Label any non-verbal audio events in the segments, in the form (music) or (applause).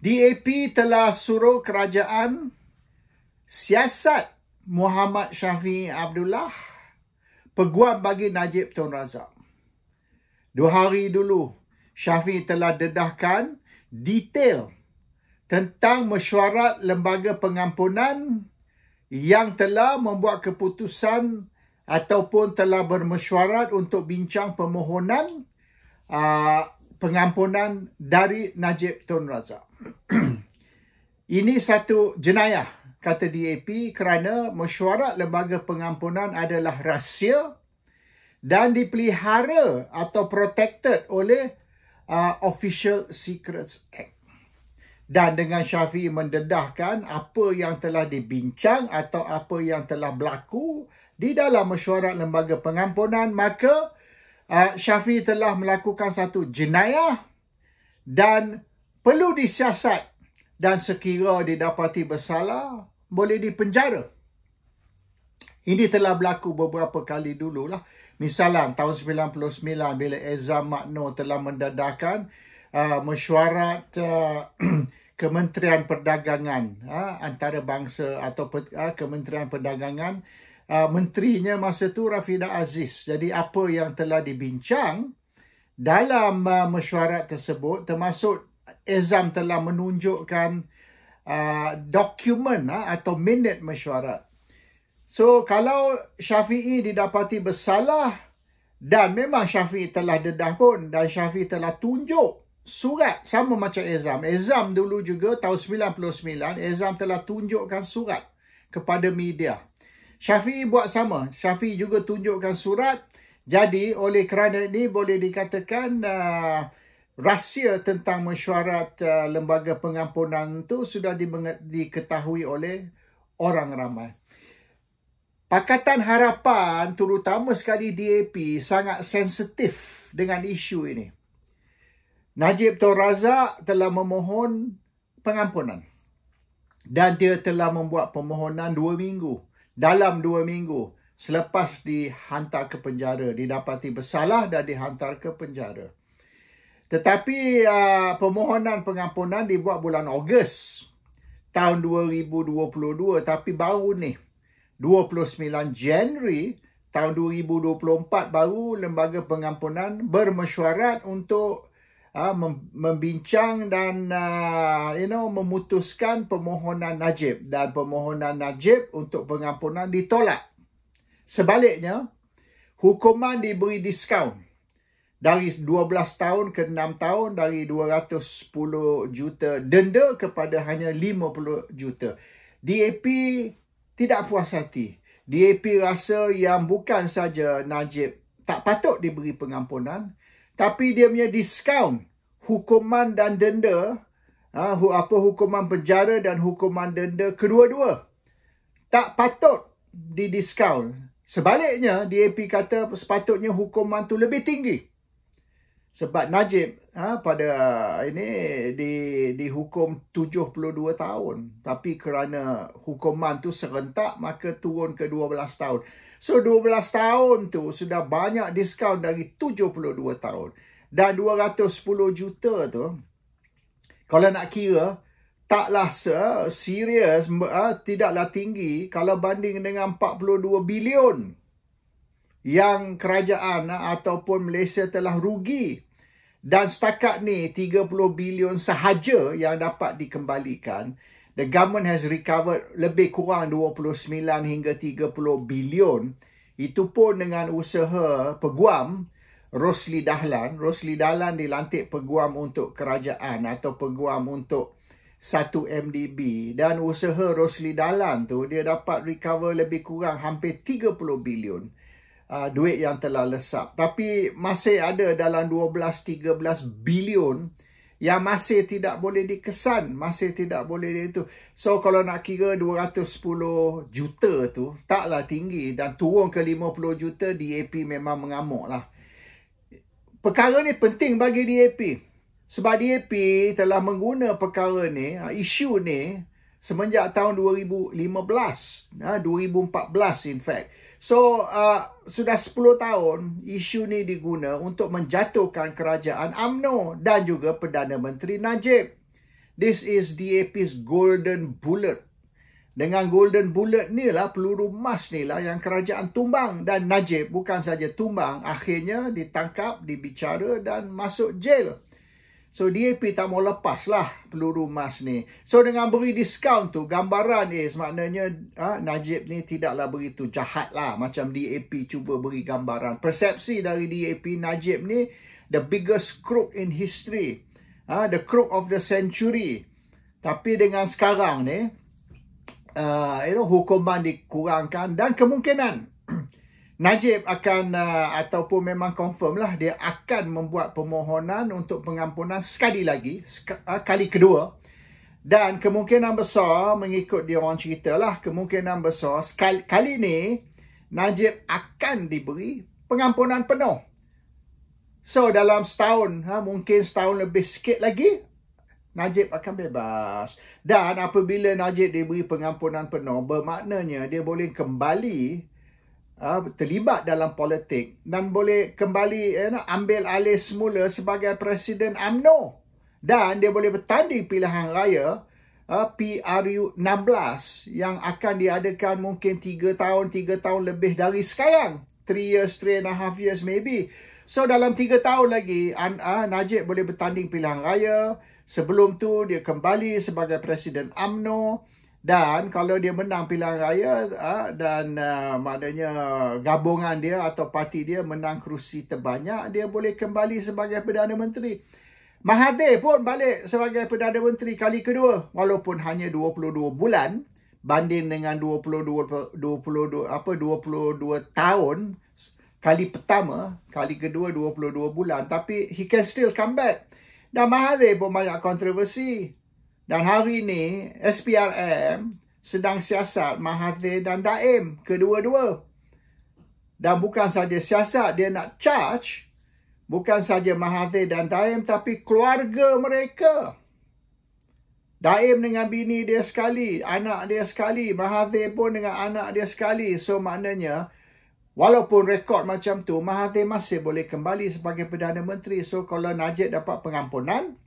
DAP telah suruh kerajaan siasat Muhammad Syafiq Abdullah peguam bagi Najib Tun Razak. Dua hari dulu, Syafiq telah dedahkan detail tentang mesyuarat lembaga pengampunan yang telah membuat keputusan ataupun telah bermesyuarat untuk bincang permohonan uh, pengampunan dari Najib Tun Razak. (clears throat) Ini satu jenayah kata DAP kerana mesyuarat lembaga pengampunan adalah rahsia dan dipelihara atau protected oleh uh, Official Secrets Act. Dan dengan Syafi'i mendedahkan apa yang telah dibincang atau apa yang telah berlaku di dalam mesyuarat lembaga pengampunan maka uh, Syafi'i telah melakukan satu jenayah dan perlu disiasat dan sekira didapati bersalah boleh dipenjara. Ini telah berlaku beberapa kali dululah. Misalnya tahun 99 bila Ezam Makno telah mendedahkan uh, mesyuarat uh, (clears throat) Kementerian Perdagangan uh, antarabangsa atau uh, Kementerian Perdagangan uh, menterinya masa tu Rafida Aziz. Jadi apa yang telah dibincang dalam uh, mesyuarat tersebut termasuk Ezam telah menunjukkan uh, dokumen uh, atau minit mesyuarat. So kalau Syafi'i didapati bersalah dan memang Syafi'i telah dedah pun dan Syafi'i telah tunjuk surat sama macam Ezam. Ezam dulu juga tahun 99, Ezam telah tunjukkan surat kepada media. Syafi'i buat sama. Syafi'i juga tunjukkan surat. Jadi oleh kerana ini boleh dikatakan uh, rahsia tentang mesyuarat uh, lembaga pengampunan itu sudah di diketahui oleh orang ramai. Pakatan Harapan terutama sekali DAP sangat sensitif dengan isu ini. Najib Tun Razak telah memohon pengampunan. Dan dia telah membuat permohonan dua minggu. Dalam dua minggu. Selepas dihantar ke penjara. Didapati bersalah dan dihantar ke penjara. Tetapi uh, permohonan pengampunan dibuat bulan Ogos. Tahun 2022. Tapi baru ni. 29 Januari tahun 2024 baru lembaga pengampunan bermesyuarat untuk uh, membincang dan uh, you know memutuskan permohonan Najib dan permohonan Najib untuk pengampunan ditolak. Sebaliknya, hukuman diberi diskaun dari 12 tahun ke 6 tahun dari 210 juta denda kepada hanya 50 juta. DAP tidak puas hati. DAP rasa yang bukan saja Najib tak patut diberi pengampunan, tapi dia punya diskaun hukuman dan denda ha, apa hukuman penjara dan hukuman denda kedua-dua tak patut didiskaun sebaliknya DAP kata sepatutnya hukuman tu lebih tinggi sebab Najib ha, pada ini di dihukum 72 tahun. Tapi kerana hukuman tu serentak maka turun ke 12 tahun. So 12 tahun tu sudah banyak diskaun dari 72 tahun. Dan 210 juta tu, kalau nak kira, taklah serius, uh, tidaklah tinggi kalau banding dengan 42 bilion yang kerajaan ataupun Malaysia telah rugi. Dan setakat ni 30 bilion sahaja yang dapat dikembalikan. The government has recovered lebih kurang 29 hingga 30 bilion. Itu pun dengan usaha peguam Rosli Dahlan. Rosli Dahlan dilantik peguam untuk kerajaan atau peguam untuk satu MDB dan usaha Rosli Dahlan tu dia dapat recover lebih kurang hampir 30 bilion uh, duit yang telah lesap tapi masih ada dalam 12 13 bilion yang masih tidak boleh dikesan, masih tidak boleh itu. So kalau nak kira 210 juta tu taklah tinggi dan turun ke 50 juta DAP memang mengamuk lah. Perkara ni penting bagi DAP. Sebab DAP telah mengguna perkara ni, ha, isu ni semenjak tahun 2015, 2014 in fact. So uh, sudah 10 tahun isu ni diguna untuk menjatuhkan kerajaan AMNO dan juga Perdana Menteri Najib. This is DAP's golden bullet. Dengan golden bullet ni lah peluru emas ni lah yang kerajaan tumbang dan Najib bukan saja tumbang akhirnya ditangkap, dibicara dan masuk jail. So DAP tak mau lepas lah peluru emas ni. So dengan beri diskaun tu gambaran is maknanya ha, Najib ni tidaklah begitu jahat lah macam DAP cuba beri gambaran. Persepsi dari DAP Najib ni the biggest crook in history. Ha, the crook of the century. Tapi dengan sekarang ni uh, you know, hukuman dikurangkan dan kemungkinan Najib akan uh, ataupun memang confirm lah dia akan membuat permohonan untuk pengampunan sekali lagi sek- uh, kali kedua. Dan kemungkinan besar mengikut dia orang cerita lah kemungkinan besar sekali kali ni Najib akan diberi pengampunan penuh. So dalam setahun ha, mungkin setahun lebih sikit lagi Najib akan bebas. Dan apabila Najib diberi pengampunan penuh bermaknanya dia boleh kembali uh, terlibat dalam politik dan boleh kembali you know, ambil alih semula sebagai Presiden AMNO dan dia boleh bertanding pilihan raya uh, PRU 16 yang akan diadakan mungkin 3 tahun 3 tahun lebih dari sekarang. 3 years 3 and a half years maybe. So dalam 3 tahun lagi uh, Najib boleh bertanding pilihan raya. Sebelum tu dia kembali sebagai Presiden AMNO dan kalau dia menang pilihan raya uh, dan uh, maknanya gabungan dia atau parti dia menang kerusi terbanyak, dia boleh kembali sebagai Perdana Menteri. Mahathir pun balik sebagai Perdana Menteri kali kedua walaupun hanya 22 bulan banding dengan 22 22 apa 22 tahun kali pertama, kali kedua 22 bulan tapi he can still come back. Dan Mahathir pun banyak kontroversi. Dan hari ini SPRM sedang siasat Mahathir dan Daim kedua-dua. Dan bukan saja siasat dia nak charge bukan saja Mahathir dan Daim tapi keluarga mereka. Daim dengan bini dia sekali, anak dia sekali, Mahathir pun dengan anak dia sekali. So maknanya walaupun rekod macam tu Mahathir masih boleh kembali sebagai Perdana Menteri. So kalau Najib dapat pengampunan,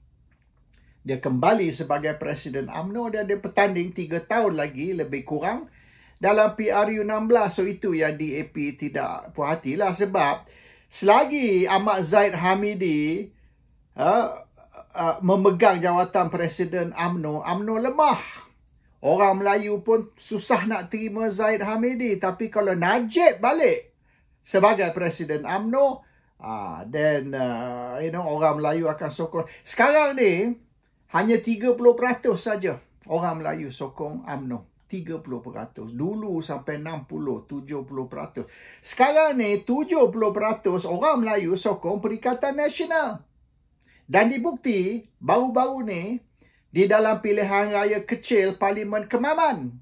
dia kembali sebagai Presiden AMNO dan dia bertanding 3 tahun lagi lebih kurang dalam PRU 16. So itu yang DAP tidak puas hatilah sebab selagi Ahmad Zaid Hamidi uh, uh, memegang jawatan Presiden AMNO, AMNO lemah. Orang Melayu pun susah nak terima Zaid Hamidi. Tapi kalau Najib balik sebagai Presiden AMNO, uh, then uh, you know, orang Melayu akan sokong. Sekarang ni, hanya 30% saja orang Melayu sokong AMNO. 30%. Dulu sampai 60, 70%. Sekarang ni 70% orang Melayu sokong Perikatan Nasional. Dan dibukti baru-baru ni di dalam pilihan raya kecil Parlimen Kemaman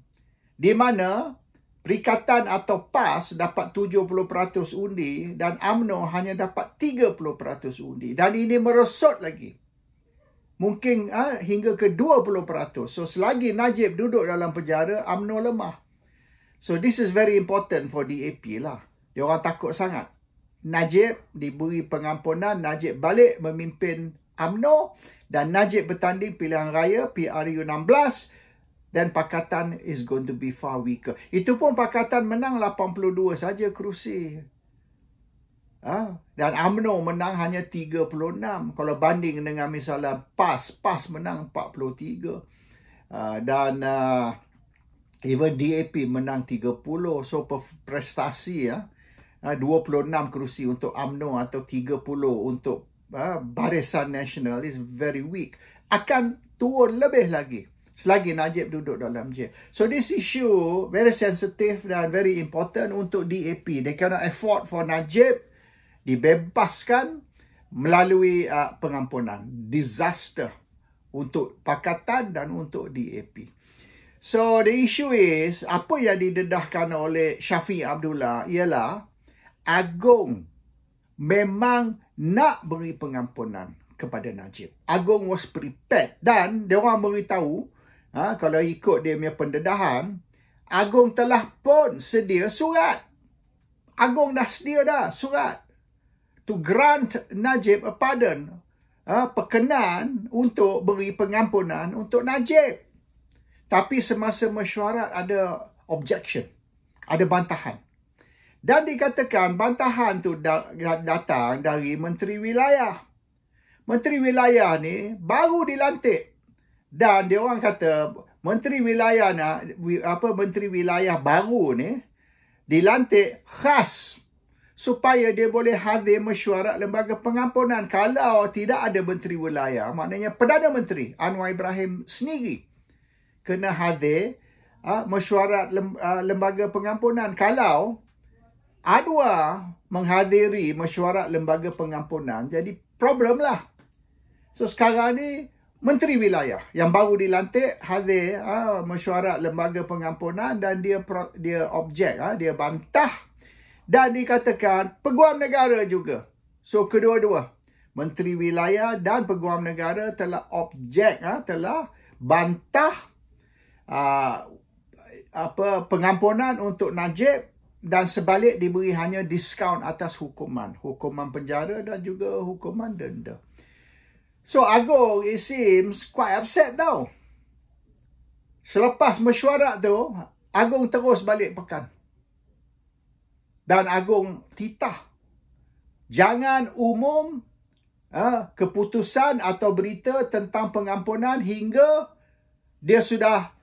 di mana Perikatan atau PAS dapat 70% undi dan AMNO hanya dapat 30% undi. Dan ini merosot lagi mungkin ha, hingga ke 20%. So selagi Najib duduk dalam penjara, UMNO lemah. So this is very important for DAP lah. Dia orang takut sangat. Najib diberi pengampunan, Najib balik memimpin UMNO dan Najib bertanding pilihan raya PRU 16 dan Pakatan is going to be far weaker. Itu pun Pakatan menang 82 saja kerusi. Ha? Dan AMNO menang hanya 36. Kalau banding dengan misalnya PAS, PAS menang 43. Uh, dan uh, even DAP menang 30. So prestasi ya. Uh, 26 kerusi untuk AMNO atau 30 untuk uh, Barisan Nasional is very weak. Akan turun lebih lagi selagi Najib duduk dalam jail. So this issue very sensitive dan very important untuk DAP. They cannot afford for Najib dibebaskan melalui uh, pengampunan disaster untuk pakatan dan untuk DAP. So the issue is apa yang didedahkan oleh Syafiq Abdullah ialah Agong memang nak beri pengampunan kepada Najib. Agong was prepared dan dia orang beritahu ha, kalau ikut dia punya pendedahan Agong telah pun sedia surat. Agong dah sedia dah surat to grant Najib a pardon. uh, perkenan untuk beri pengampunan untuk Najib. Tapi semasa mesyuarat ada objection, ada bantahan. Dan dikatakan bantahan tu datang dari Menteri Wilayah. Menteri Wilayah ni baru dilantik. Dan dia orang kata Menteri Wilayah nak apa Menteri Wilayah baru ni dilantik khas supaya dia boleh hadir mesyuarat lembaga pengampunan kalau tidak ada menteri wilayah. Maknanya perdana menteri Anwar Ibrahim sendiri kena hadir uh, mesyuarat lembaga pengampunan kalau Anwar menghadiri mesyuarat lembaga pengampunan. Jadi problem lah. So sekarang ni menteri wilayah yang baru dilantik hadir uh, mesyuarat lembaga pengampunan dan dia dia objek uh, dia bantah dan dikatakan peguam negara juga so kedua-dua menteri wilayah dan peguam negara telah objek uh, telah bantah uh, apa pengampunan untuk Najib dan sebalik diberi hanya diskaun atas hukuman hukuman penjara dan juga hukuman denda So Agong it seems quite upset tau. Selepas mesyuarat tu, Agong terus balik pekan. Dan Agong titah. Jangan umum uh, keputusan atau berita tentang pengampunan hingga dia sudah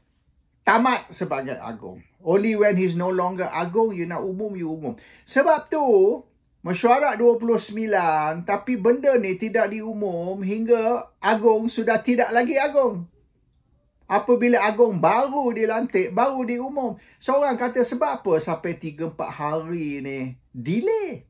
tamat sebagai Agong. Only when he's no longer Agong, you nak umum, you umum. Sebab tu, Mesyuarat 29 tapi benda ni tidak diumum hingga Agong sudah tidak lagi Agong. Apabila Agong baru dilantik, baru diumum. Seorang kata sebab apa sampai 3-4 hari ni delay.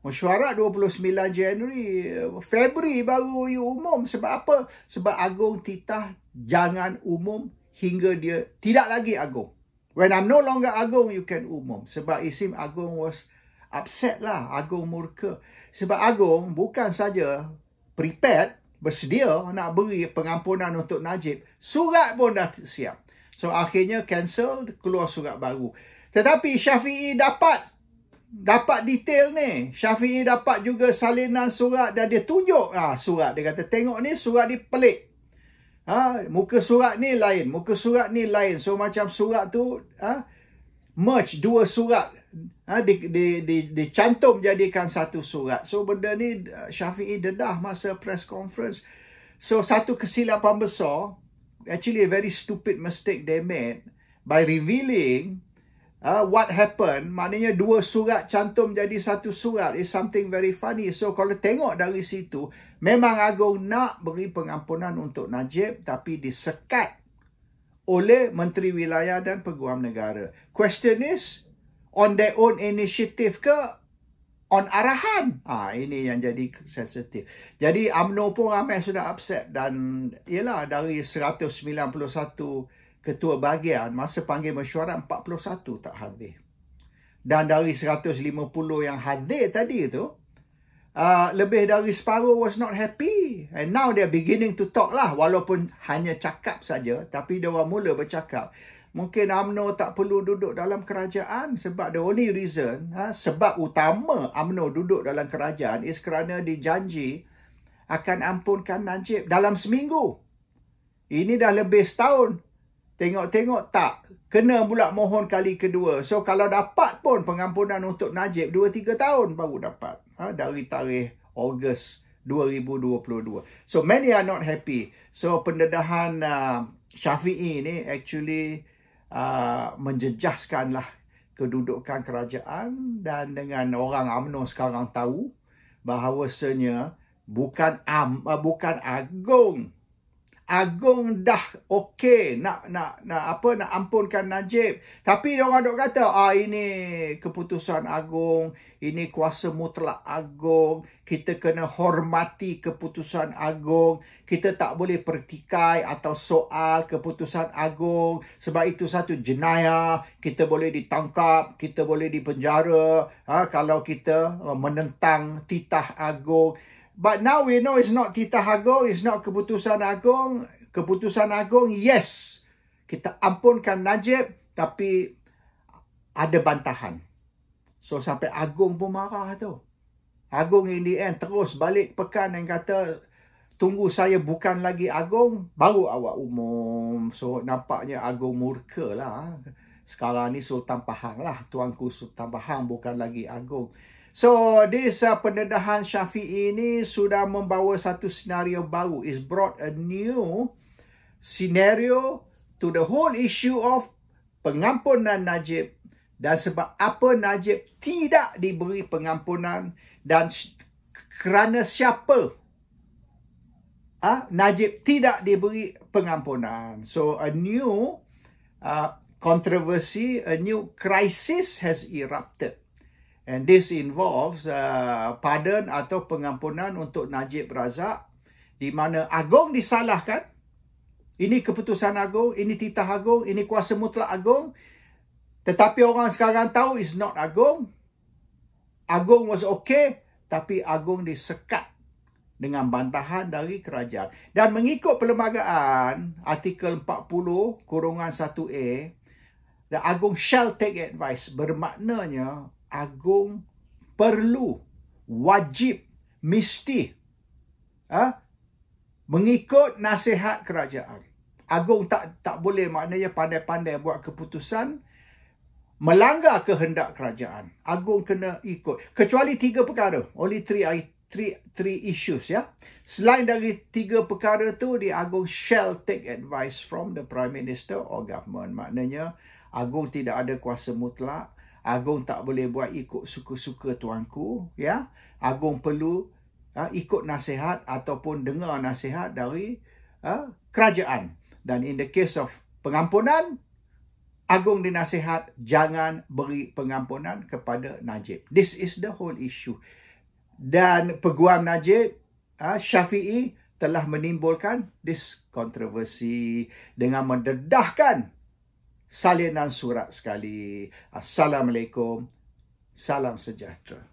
Mesyuarat 29 Januari, Februari baru you umum. Sebab apa? Sebab Agong titah jangan umum hingga dia tidak lagi Agong. When I'm no longer Agong, you can umum. Sebab isim Agong was upset lah Agung murka. Sebab Agung bukan saja prepared, bersedia nak beri pengampunan untuk Najib. Surat pun dah siap. So akhirnya cancel, keluar surat baru. Tetapi Syafi'i dapat dapat detail ni. Syafi'i dapat juga salinan surat dan dia tunjuk ah surat. Dia kata tengok ni surat ni pelik. Ha, muka surat ni lain, muka surat ni lain. So macam surat tu ha, merge dua surat ha, di, di, di, dicantum jadikan satu surat. So benda ni uh, Syafi'i dedah masa press conference. So satu kesilapan besar, actually a very stupid mistake they made by revealing uh, what happened. Maknanya dua surat cantum jadi satu surat is something very funny. So kalau tengok dari situ, memang Agong nak beri pengampunan untuk Najib tapi disekat oleh Menteri Wilayah dan Peguam Negara. Question is, on their own initiative ke on arahan. Ah ha, ini yang jadi sensitif. Jadi AMNO pun ramai sudah upset dan ialah dari 191 ketua bahagian masa panggil mesyuarat 41 tak hadir. Dan dari 150 yang hadir tadi tu uh, lebih dari separuh was not happy and now they are beginning to talk lah walaupun hanya cakap saja tapi dia orang mula bercakap mungkin AMNO tak perlu duduk dalam kerajaan sebab the only reason ha, sebab utama AMNO duduk dalam kerajaan is kerana dijanji akan ampunkan Najib dalam seminggu. Ini dah lebih setahun. Tengok-tengok tak. Kena pula mohon kali kedua. So kalau dapat pun pengampunan untuk Najib 2-3 tahun baru dapat. Ha, dari tarikh Ogos 2022. So many are not happy. So pendedahan uh, Syafi'i ni actually uh, menjejaskanlah kedudukan kerajaan dan dengan orang AMNO sekarang tahu bahawasanya bukan am uh, bukan agung Agung dah okey nak nak nak apa nak ampunkan Najib. Tapi dia orang dok kata ah ini keputusan Agung, ini kuasa mutlak Agung, kita kena hormati keputusan Agung. Kita tak boleh pertikai atau soal keputusan Agung sebab itu satu jenayah, kita boleh ditangkap, kita boleh dipenjara ha, kalau kita uh, menentang titah Agung. But now we know it's not titah agung, it's not keputusan agung. Keputusan agung, yes. Kita ampunkan Najib, tapi ada bantahan. So sampai agung pun marah tu. Agung in the end terus balik pekan dan kata tunggu saya bukan lagi agung, baru awak umum. So, nampaknya agung murka lah. Sekarang ni Sultan Pahang lah. Tuanku Sultan Pahang bukan lagi agung. So, this uh, pendedahan Syafi'i ini sudah membawa satu senario baru. It's brought a new scenario to the whole issue of pengampunan Najib dan sebab apa Najib tidak diberi pengampunan dan kerana siapa ah Najib tidak diberi pengampunan. So a new uh, controversy, a new crisis has erupted. And this involves uh, pardon atau pengampunan untuk Najib Razak di mana Agong disalahkan. Ini keputusan Agong, ini titah Agong, ini kuasa mutlak Agong. Tetapi orang sekarang tahu is not Agong. Agong was okay, tapi Agong disekat dengan bantahan dari kerajaan. Dan mengikut perlembagaan artikel 40 kurungan 1A, the Agung shall take advice bermaknanya Agung perlu, wajib, mesti ha, mengikut nasihat kerajaan. Agung tak tak boleh maknanya pandai-pandai buat keputusan melanggar kehendak kerajaan. Agung kena ikut. Kecuali tiga perkara. Only three three three issues ya. Selain dari tiga perkara tu di Agung shall take advice from the prime minister or government. Maknanya Agung tidak ada kuasa mutlak. Agung tak boleh buat ikut suka-suka tuanku ya. Agung perlu ha, ikut nasihat ataupun dengar nasihat dari ha, kerajaan. Dan in the case of pengampunan Agung dinasihat jangan beri pengampunan kepada Najib. This is the whole issue dan peguam Najib uh, Syafi'i telah menimbulkan this kontroversi dengan mendedahkan salinan surat sekali. Assalamualaikum. Salam sejahtera.